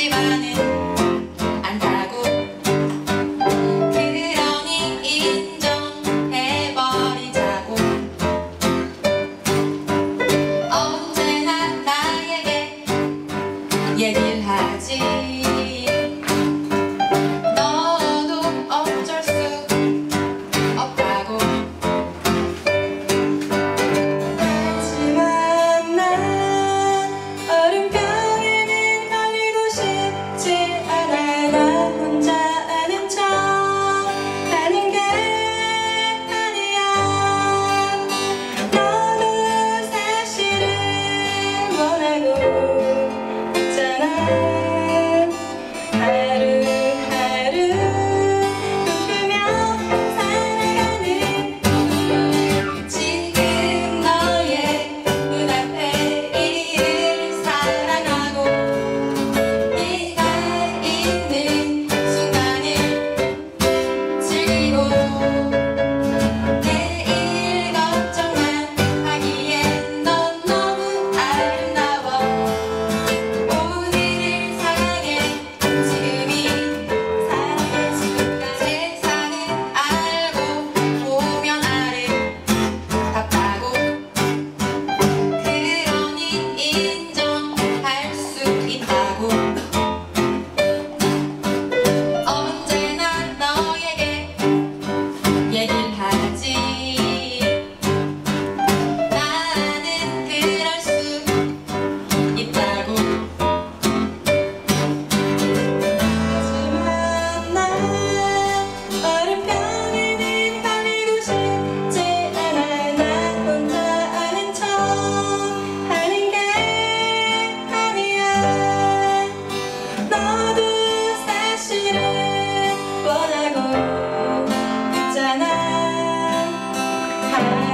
私はね night.